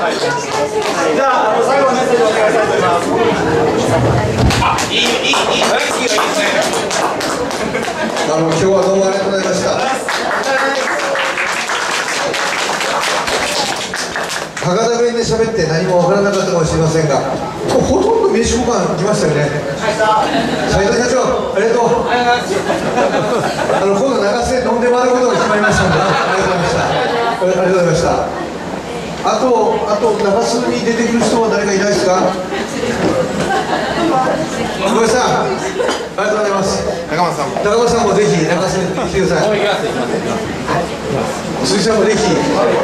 はい、じゃあ、最後のメッセージお願いしたいと思います。あ、いい、いい、いい、いいですね。あの、今日はどうもありがとうございました。博多弁で喋って何もわからなかったかもしれませんが、ほとんど名刺交換来ましたよね。斉藤社長、ありがとう。あの今度長瀬飲んで回ることが決まりましたんで、ありがとうございました。ありがとうございました。あとあと長洲に出てくる人は誰かいないですか？小林さんありがとうございます。中松さん中村さんもぜひ長洲に来てください。鈴木さんもぜひ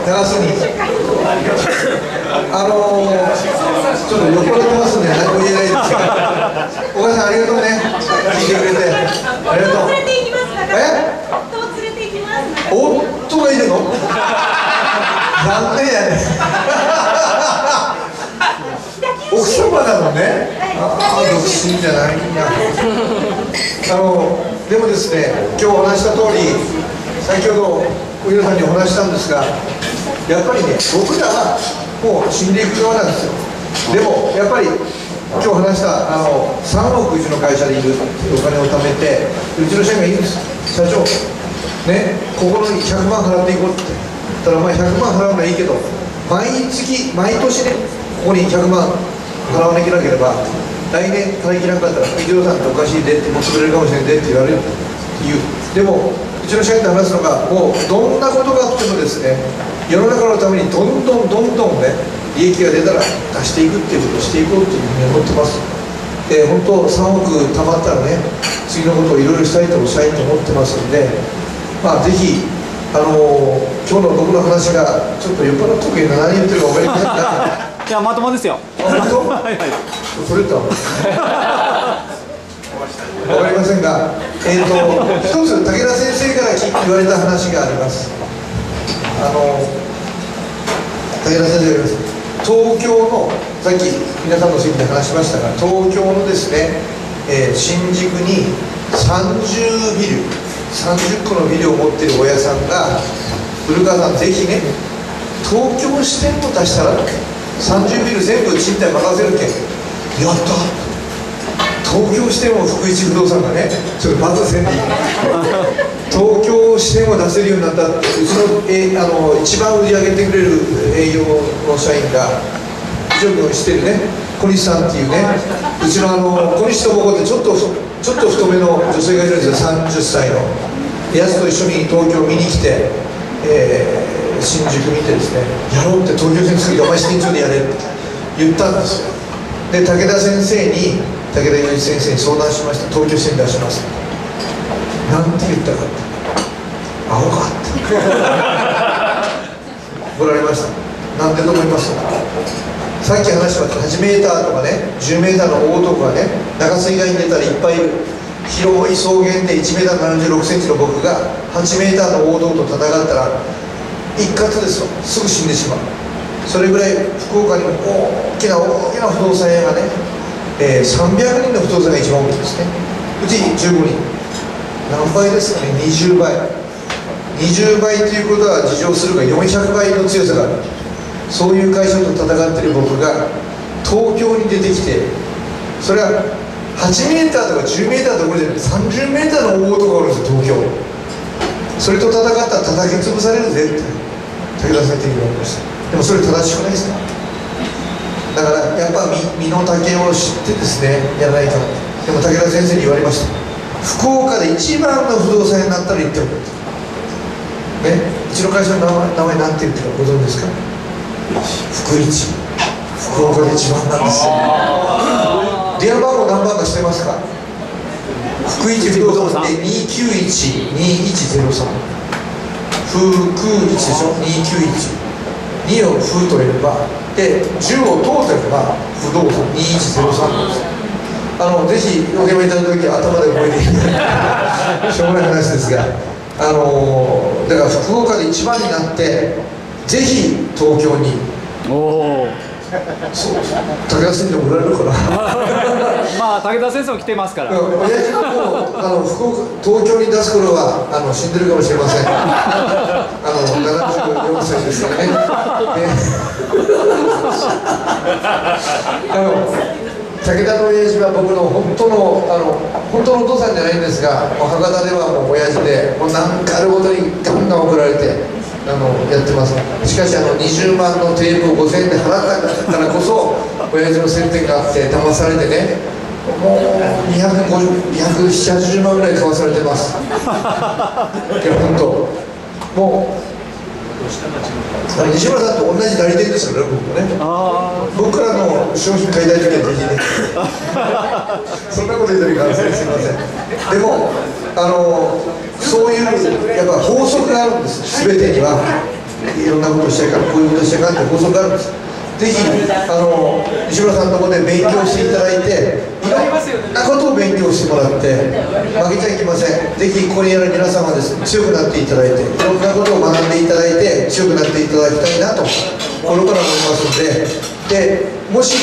長洲に。あのー、ちょっと酔っ払ってますんで何も言えないですけど。小川さんありがとうね。聞いてくれて。ありがとう連れて行きますからえ夫を連れて行きます夫がいるの残念やね奥様なのねああ独身じゃないんだあのでもですね今日お話した通り先ほど小平さんにお話したんですがやっぱりね僕らはもう死んでいく側なんですよ。でもやっぱり今日話したあの3億うちの会社でいるお金を貯めてうちの社員がいいんです。社長ねここに100万払っていこうって。言ったらまあ100万払うのはいいけど毎月毎年ねここに100万払わなきゃなければ来年払い切らなったら「伊藤さんっておかしいで」ってもう潰れるかもしれんでって言われるってい。うでもうちの社員と話すのがもうどんなことがあってもですね世の中のためにどんどんどんどんね利益が出たら出していくっていうことをしていこうっていうふうに思ってます。で本当3億貯まったらね次のことをいろいろしたいとしたいと思ってますんでまあぜひあのー今日の僕の話がちょっと酔っ払っとけ何言ってるか分かりませんが。いやまともですよ。はいはい。それとはわかりませんが、えー、と一つ武田先生から言われた話があります。あの武田先生が言います。東京のさっき皆さんの席で話しましたが東京のですね、えー新宿に30ビル30個のビルを持っている親さんが古川さんぜひね東京支店を出したら30ビル全部賃貸任せるけんやった。東京支店を福一不動産がねちょっとバズせんでいい。東京支店を出せるようになったうちの,、えあの一番売り上げてくれる営業の社員が一応君知ってるね小西さんっていうねうちのあの小西智子ってちょっとちょっと太めの女性がいるんですよ。30歳の。やつと一緒に東京見に来て、えー新宿見てですねやろうって東京先生にお前支店長でやれって言ったんですよ。で武田先生に武田雄一先生に相談しました。東京支店出します。なんて言ったかって。アホかって怒られました。なんでと思います。さっき話しました。8メーターとかね10メーターの大男がね中水害に出たらいっぱいいる広い草原で1メーター76センチの僕が8メーターの大男と戦ったら一括ですよすぐ死んでしまう。それぐらい福岡にも大きな大きな不動産屋がね、えー300人の不動産が一番大きいですね。うち15人。何倍ですかね？20倍。20倍ということは事情するが400倍の強さがある。そういう会社と戦ってる僕が東京に出てきてそれは8メーターとか10メーターどころじゃない。30メーターの大男がおるんですよ東京。それと戦ったら叩き潰されるぜって。武田先生に言われましたでもそれ正しくないですか？だからやっぱ身身の丈を知ってですねやらないと。でも武田先生に言われました。福岡で一番の不動産屋になったら言っておく。ね？うちの会社の名前名前なんて言ってるかご存知ですか？福一福岡で一番なんですよ。電話番号何番か知ってますか？福一不動産で2912103福一でしょ？291 2を風とれればで10を通せば不動産2103なんですあのぜひお決めいただく時は頭で覚えていただいてしょうがない話ですが。あのだから福岡で一番になってぜひ東京に。おおそう武田先生もおられるかな まあ武田先生も来てますから。親父のもあの福岡東京に出す頃はあの死んでるかもしれません。あの74歳ですからね。ね。あの武田の親父は僕の本当のあの本当のお父さんじゃないんですが博多ではもう親父でもう何かあるごとにガンガン送られてあのやってます。しかしあの20万のテープを5000円で払ったからこそ親父の接点があって騙されてね。もう250、270万ぐらい買わされてます。いや本当もう西村さんと同じ代理店ですよね僕もね。あ僕らの商品買いたい時はぜひね。そんなこと言うといかんですすいませんでもあのそういうやっぱ法則があるんです。全てには。いろんなことをしちゃいかんこういうことしちゃいかんって法則があるんです。ぜひあの西村さんのところで勉強していただいてことを勉強してもらって負けちゃいけません。ぜひここにある皆様です。強くなっていただいていろんなことを学んでいただいて強くなっていただきたいなと心から思いますので。でもし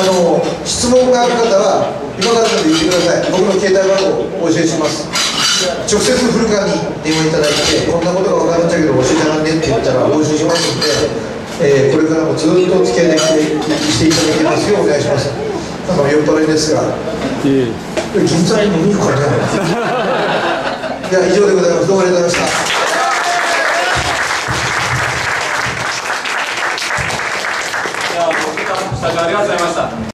あの質問がある方は今からでも言ってください。僕の携帯番号をお教えします。直接古川に電話いただいてこんなことが分かるんだけど教えてらんねって言ったらお教えしますので、えーこれからもずっとお付き合いできてしていただきますようお願いします。あの酔っ払いですが。えいえ銀座に飲みに行くからね。では以上でございます。どうもありがとうございました。ありがとうございました。